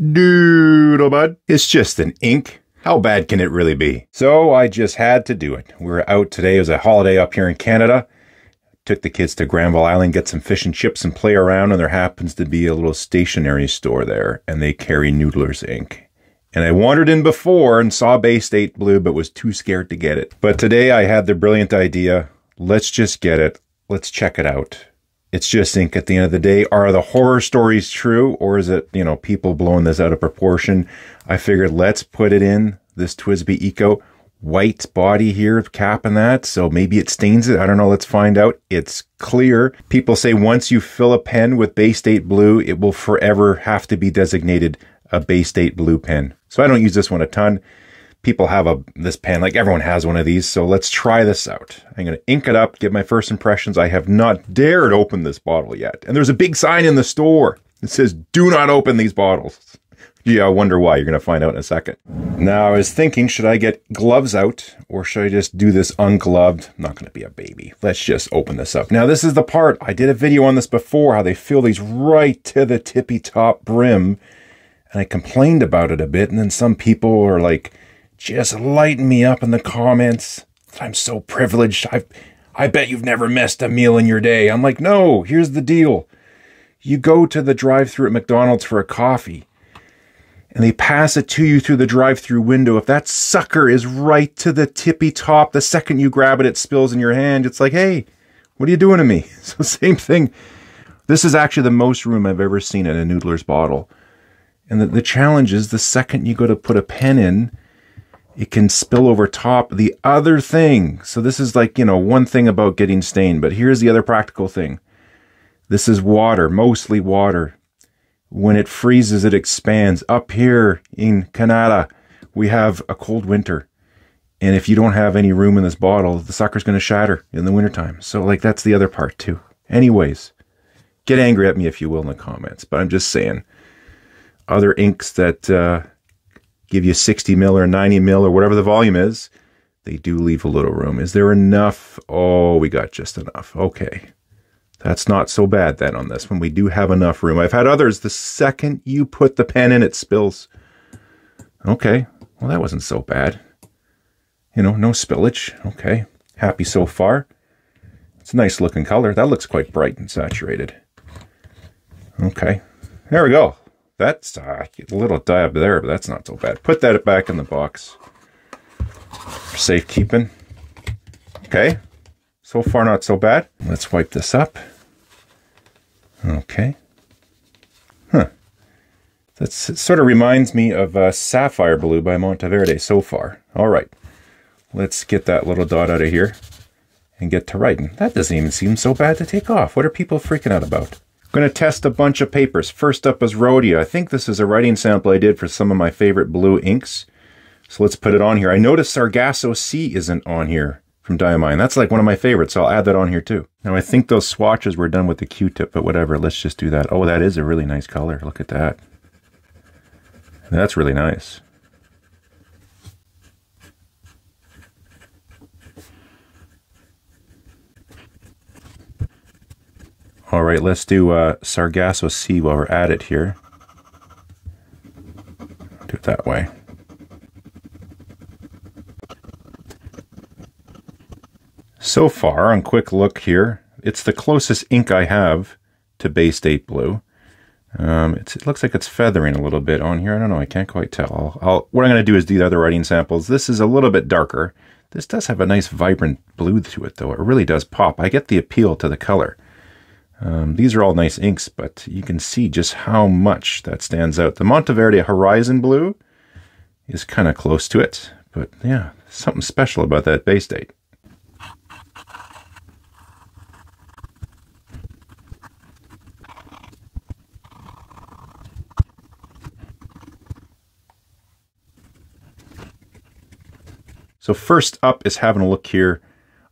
Doodle oh, bud. It's just an ink. How bad can it really be? So I just had to do it. We were out today. It was a holiday up here in Canada. Took the kids to Granville Island, get some fish and chips and play around, and there happens to be a little stationery store there, and they carry Noodler's ink. And I wandered in before and saw Bay State Blue, but was too scared to get it. But today I had the brilliant idea. Let's just get it. Let's check it out. It's just ink at the end of the day. Are the horror stories true or is it, you know, people blowing this out of proportion? I figured let's put it in this TWSBI Eco white body here, cap and that. So maybe it stains it. I don't know. Let's find out. It's clear. People say once you fill a pen with Bay State Blue, it will forever have to be designated a Bay State Blue pen. So I don't use this one a ton people have a this pen like everyone has one of these so let's try this out. I'm going to ink it up give my first impressions. I have not dared open this bottle yet. And there's a big sign in the store. That says do not open these bottles. Yeah i wonder why. You're going to find out in a second. Now i was thinking should i get gloves out or should i just do this ungloved? I'm not going to be a baby. Let's just open this up. Now this is the part i did a video on this before how they fill these right to the tippy top brim and i complained about it a bit and then some people are like just lighten me up in the comments. I'm so privileged. I I bet you've never missed a meal in your day. I'm like, no, here's the deal. You go to the drive-through at McDonald's for a coffee, and they pass it to you through the drive-through window. If that sucker is right to the tippy top, the second you grab it, it spills in your hand. It's like, hey, what are you doing to me? So same thing. This is actually the most room I've ever seen in a Noodler's bottle. And the, the challenge is the second you go to put a pen in, it can spill over top the other thing. So this is like, you know, one thing about getting stained, but here's the other practical thing. This is water, mostly water. When it freezes, it expands. Up here in Canada, we have a cold winter. And if you don't have any room in this bottle, the sucker's going to shatter in the wintertime. So, like, that's the other part, too. Anyways, get angry at me if you will in the comments. But I'm just saying, other inks that uh, give you 60 mil or 90 mil or whatever the volume is, they do leave a little room. Is there enough? Oh, we got just enough. Okay. That's not so bad then on this one. We do have enough room. I've had others, the second you put the pen in, it spills. Okay. Well, that wasn't so bad. You know, no spillage. Okay. Happy so far. It's a nice looking color. That looks quite bright and saturated. Okay. There we go. That's uh, a little dab there, but that's not so bad. Put that back in the box for safekeeping. Okay, so far not so bad. Let's wipe this up. Okay. Huh. That sort of reminds me of uh, Sapphire Blue by Monteverde so far. All right. Let's get that little dot out of here and get to writing. That doesn't even seem so bad to take off. What are people freaking out about? Going to test a bunch of papers. First up is Rhodia. I think this is a writing sample I did for some of my favorite blue inks. So let's put it on here. I noticed Sargasso Sea isn't on here from Diamine. That's like one of my favorites, so I'll add that on here too. Now I think those swatches were done with the Q-tip, but whatever, let's just do that. Oh, that is a really nice color. Look at that. That's really nice. All right, let's do uh, Sargasso Sea while we're at it here. Do it that way. So far, on quick look here, it's the closest ink I have to Bay State Blue. Um, it looks like it's feathering a little bit on here. I don't know. I can't quite tell. I'll, I'll, what I'm going to do is do the other writing samples. This is a little bit darker. This does have a nice vibrant blue to it, though. It really does pop. I get the appeal to the color. Um, these are all nice inks, but you can see just how much that stands out. The Monteverde Horizon Blue is kind of close to it, but yeah, something special about that Bay State. So first up is having a look here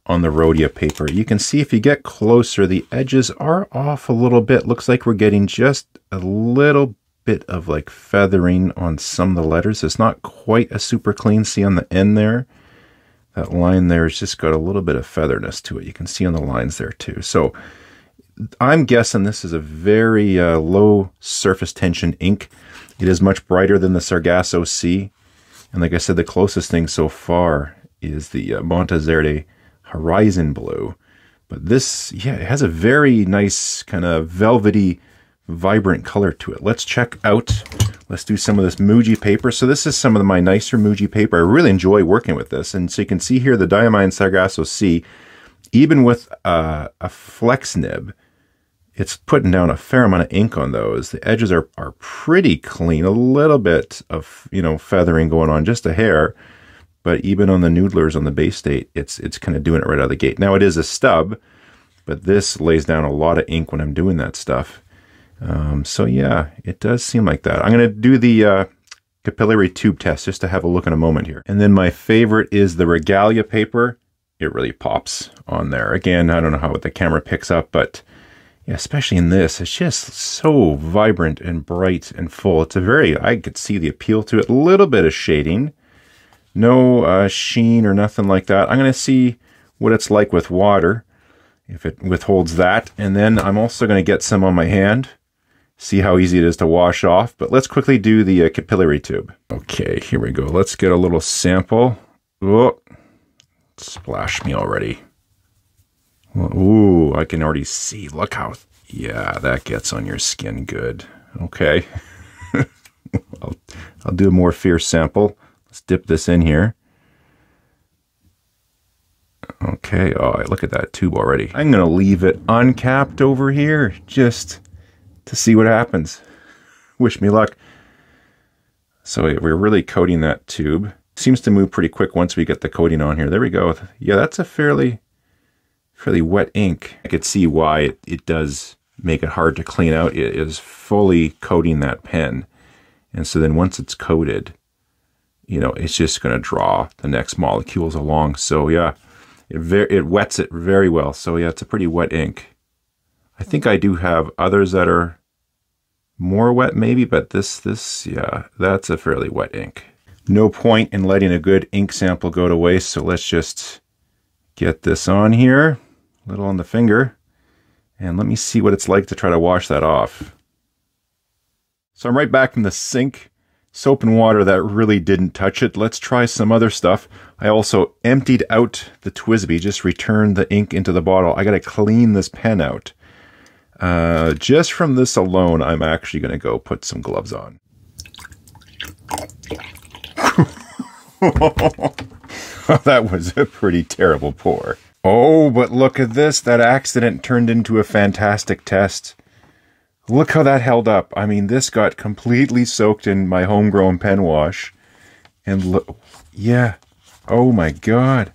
on the Rhodia paper. You can see if you get closer, the edges are off a little bit. Looks like we're getting just a little bit of like feathering on some of the letters. It's not quite a super clean. See on the end there, that line there has just got a little bit of featherness to it. You can see on the lines there too. So I'm guessing this is a very uh, low surface tension ink. It is much brighter than the Sargasso Sea. And like I said, the closest thing so far is the uh, Horizon Blue. But this, yeah, it has a very nice kind of velvety, vibrant color to it. Let's check out, let's do some of this Muji paper. So this is some of my nicer Muji paper. I really enjoy working with this. And so you can see here the Diamine Sargasso Sea, even with uh, a flex nib, it's putting down a fair amount of ink on those. The edges are, are pretty clean, a little bit of, you know, feathering going on, just a hair. But even on the noodlers on the Bay State, it's it's kind of doing it right out of the gate. Now it is a stub, but this lays down a lot of ink when I'm doing that stuff. Um, so yeah, it does seem like that. I'm to do the uh, capillary tube test just to have a look in a moment here. And then my favorite is the Regalia paper. It really pops on there. Again, I don't know how the camera picks up, but especially in this, it's just so vibrant and bright and full. It's a very, I could see the appeal to it. A little bit of shading, no uh, sheen or nothing like that. I'm going to see what it's like with water, if it withholds that. And then I'm also going to get some on my hand, see how easy it is to wash off. But let's quickly do the uh, capillary tube. Okay, here we go. Let's get a little sample. Oh, splash me already. Ooh, I can already see. Look how, yeah, that gets on your skin good. Okay. I'll, I'll do a more fierce sample. Let's dip this in here. Okay, oh, look at that tube already. I'm going to leave it uncapped over here just to see what happens. Wish me luck. So we're really coating that tube. Seems to move pretty quick once we get the coating on here. There we go. Yeah, that's a fairly, fairly wet ink. I could see why it, it does make it hard to clean out. It is fully coating that pen. And so then once it's coated, you know, it's just going to draw the next molecules along. So yeah, it, ver- it wets it very well. So yeah, it's a pretty wet ink. I think I do have others that are more wet maybe, but this, this, yeah, that's a fairly wet ink. No point in letting a good ink sample go to waste. So let's just get this on here, a little on the finger, and let me see what it's like to try to wash that off. So I'm right back from the sink soap and water that really didn't touch it. Let's try some other stuff. I also emptied out the TWSBI, just returned the ink into the bottle. I got to clean this pen out. Uh, just from this alone, I'm actually going to go put some gloves on. that was a pretty terrible pour. Oh, but look at this. That accident turned into a fantastic test. Look how that held up. I mean, this got completely soaked in my homegrown pen wash. And look, yeah. Oh my God.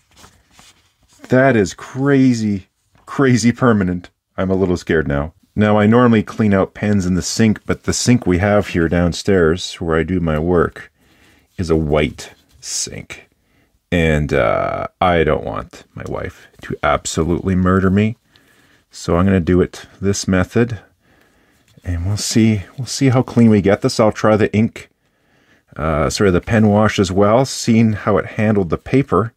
That is crazy, crazy permanent. I'm a little scared now. Now, I normally clean out pens in the sink, but the sink we have here downstairs where I do my work is a white sink. And uh, I don't want my wife to absolutely murder me. So I'm going to do it this method and we'll see we'll see how clean we get this. I'll try the ink, uh, sorry, the pen wash as well, seeing how it handled the paper.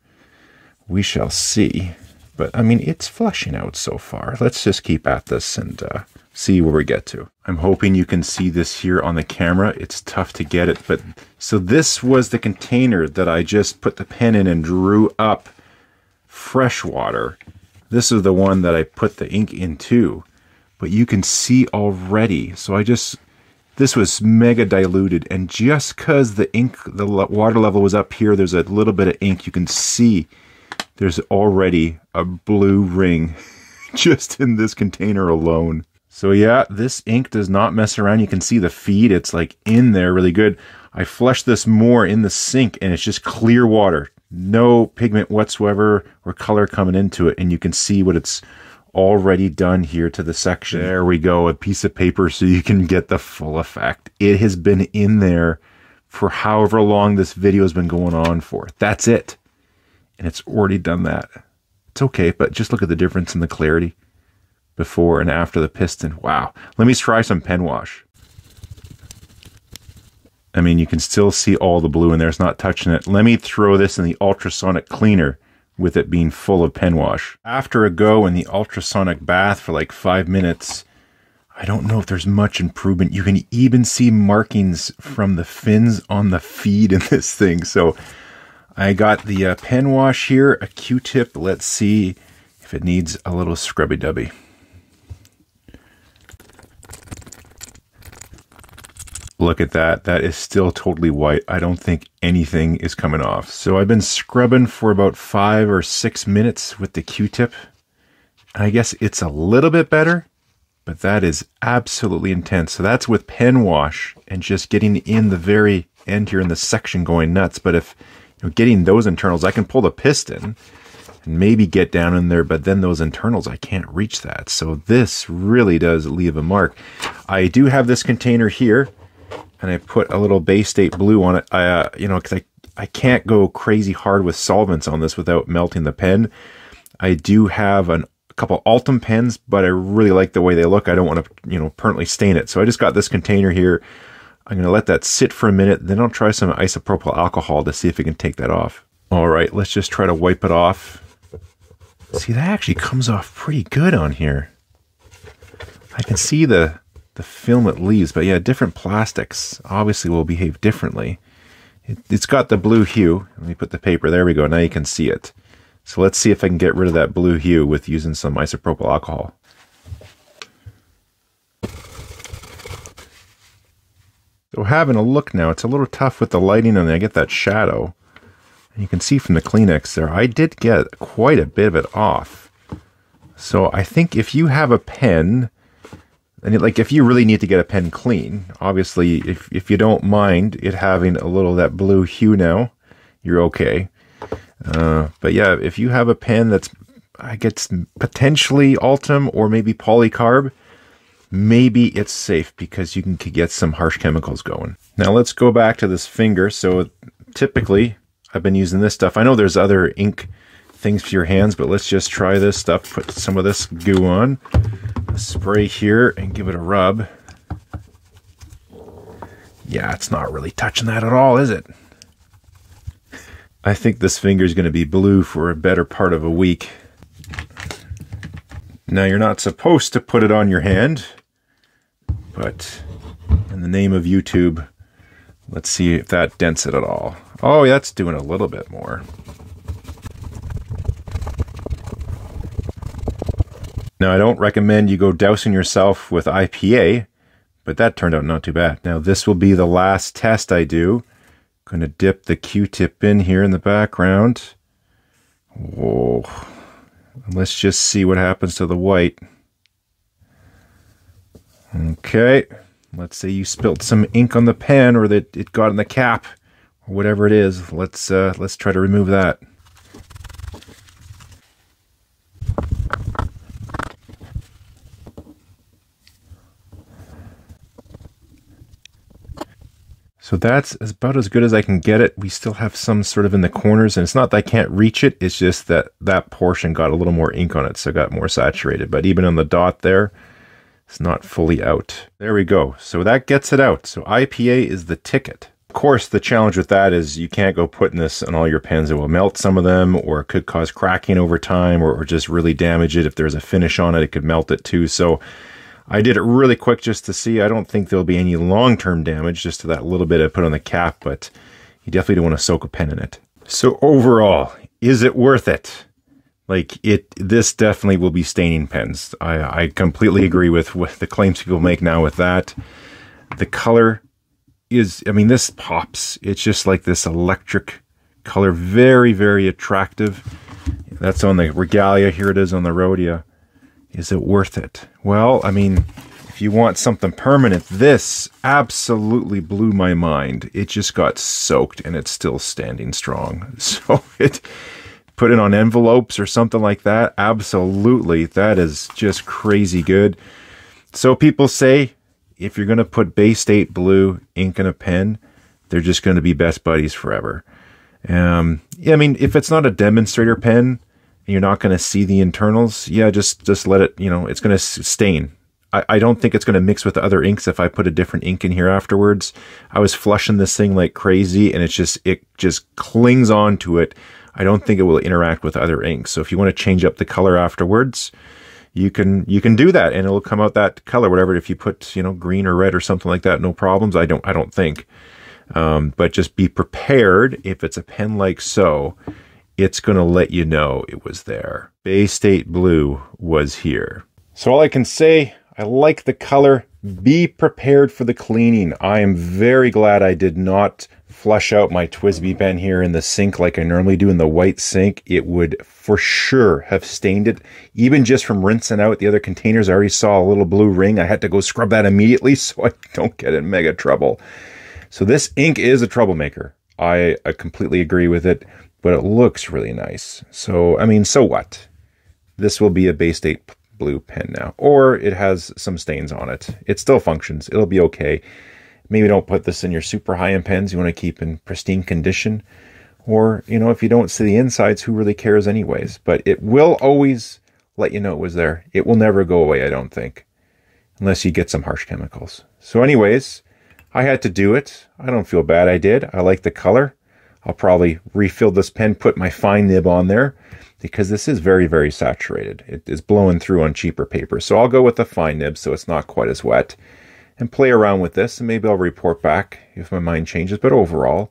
We shall see. But I mean, it's flushing out so far. Let's just keep at this and uh, see where we get to. I'm hoping you can see this here on the camera. It's tough to get it, but so this was the container that I just put the pen in and drew up fresh water. This is the one that I put the ink into but you can see already. So I just, this was mega diluted. And just because the ink, the water level was up here, there's a little bit of ink. You can see there's already a blue ring just in this container alone. So yeah, this ink does not mess around. You can see the feed. It's like in there really good. I flushed this more in the sink and it's just clear water. No pigment whatsoever or color coming into it. And you can see what it's already done here to the section. Mm-hmm. There we go, a piece of paper so you can get the full effect. It has been in there for however long this video has been going on for. That's it. And it's already done that. It's okay, but just look at the difference in the clarity before and after the piston. Wow. Let me try some pen wash. I mean, you can still see all the blue in there. It's not touching it. Let me throw this in the ultrasonic cleaner with it being full of pen wash. After a go in the ultrasonic bath for like five minutes, I don't know if there's much improvement. You can even see markings from the fins on the feed in this thing. So I got the uh, pen wash here, a Q-tip. Let's see if it needs a little scrubby-dubby. Look at that. That is still totally white. I don't think anything is coming off. So I've been scrubbing for about five or six minutes with the Q-tip. I guess it's a little bit better, but that is absolutely intense. So that's with pen wash and just getting in the very end here in the section going nuts. But if you know, getting those internals, I can pull the piston and maybe get down in there, but then those internals, I can't reach that. So this really does leave a mark. I do have this container here and I put a little Bay State blue on it. I, uh, you know, because I, I can't go crazy hard with solvents on this without melting the pen. I do have an, a couple Ultem pens, but I really like the way they look. I don't want to, you know, permanently stain it. So I just got this container here. I'm going to let that sit for a minute. Then I'll try some isopropyl alcohol to see if it can take that off. All right, let's just try to wipe it off. See, that actually comes off pretty good on here. I can see the the film it leaves. But yeah, different plastics obviously will behave differently. It, has got the blue hue. Let me put the paper. There we go. Now you can see it. So let's see if I can get rid of that blue hue with using some isopropyl alcohol. So having a look now, it's a little tough with the lighting and I get that shadow. And you can see from the Kleenex there, I did get quite a bit of it off. So I think if you have a pen and like if you really need to get a pen clean, obviously if if you don't mind it having a little that blue hue now, you're okay. Uh, but yeah, if you have a pen that's I guess potentially Ultem or maybe polycarb, maybe it's safe because you can get some harsh chemicals going. Now let's go back to this finger. So typically I've been using this stuff. I know there's other ink things for your hands, but let's just try this stuff. Put some of this goo on spray here and give it a rub. Yeah, it's not really touching that at all, is it? I think this finger is going to be blue for a better part of a week. Now, you're not supposed to put it on your hand, but in the name of YouTube, let's see if that dents it at all. Oh, that's doing a little bit more. Now, I don't recommend you go dousing yourself with IPA, but that turned out not too bad. Now, this will be the last test I do. Going to dip the Q-tip in here in the background. Whoa. Let's just see what happens to the white. Okay. Let's say you spilt some ink on the pen or that it got in the cap or whatever it is. Let's uh, let's try to remove that. So that's about as good as I can get it. We still have some sort of in the corners, and it's not that I can't reach it. It's just that that portion got a little more ink on it, so it got more saturated. But even on the dot there, it's not fully out. There we go. So that gets it out. So IPA is the ticket. Of course, the challenge with that is you can't go putting this on all your pens. It will melt some of them, or it could cause cracking over time, or, or just really damage it. If there's a finish on it, it could melt it too. So I did it really quick just to see. I don't think there'll be any long-term damage just to that little bit I put on the cap, but you definitely don't want to soak a pen in it. So overall, is it worth it? Like it, this definitely will be staining pens. I, I completely agree with, with the claims people make now with that. The color is, I mean, this pops. It's just like this electric color. Very, very attractive. That's on the regalia. Here it is on the Rhodia. Is it worth it? Well, I mean, if you want something permanent, this absolutely blew my mind. It just got soaked and it's still standing strong. So it put it on envelopes or something like that. Absolutely. That is just crazy good. So people say if you're going to put Bay State Blue ink in a pen, they're just going to be best buddies forever. Um, yeah, I mean, if it's not a demonstrator pen, you're not going to see the internals, yeah, just just let it, you know, it's going to stain. I, I don't think it's going to mix with other inks if I put a different ink in here afterwards. I was flushing this thing like crazy and it's just, it just clings on to it. I don't think it will interact with other inks. So if you want to change up the color afterwards, you can you can do that and it'll come out that color whatever if you put you know green or red or something like that no problems i don't i don't think um, but just be prepared if it's a pen like so it's going to let you know it was there bay state blue was here so all i can say i like the color be prepared for the cleaning i am very glad i did not flush out my TWSBI pen here in the sink like I normally do in the white sink, it would for sure have stained it. Even just from rinsing out the other containers, I already saw a little blue ring. I had to go scrub that immediately so I don't get in mega trouble. So this ink is a troublemaker. I, I completely agree with it, but it looks really nice. So, I mean, so what? This will be a Bay State blue pen now, or it has some stains on it. It still functions. It'll be okay. Maybe don't put this in your super high end pens you want to keep in pristine condition. Or, you know, if you don't see the insides, who really cares anyways? But it will always let you know it was there. It will never go away, I don't think, unless you get some harsh chemicals. So, anyways, I had to do it. I don't feel bad I did. I like the color. I'll probably refill this pen, put my fine nib on there because this is very, very saturated. It is blowing through on cheaper paper. So I'll go with the fine nib so it's not quite as wet and play around with this, and maybe I'll report back if my mind changes. But overall,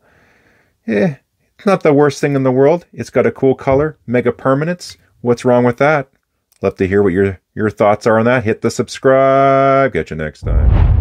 eh, it's not the worst thing in the world. It's got a cool color, mega permanence. What's wrong with that? Love to hear what your your thoughts are on that. Hit the subscribe. Catch you next time.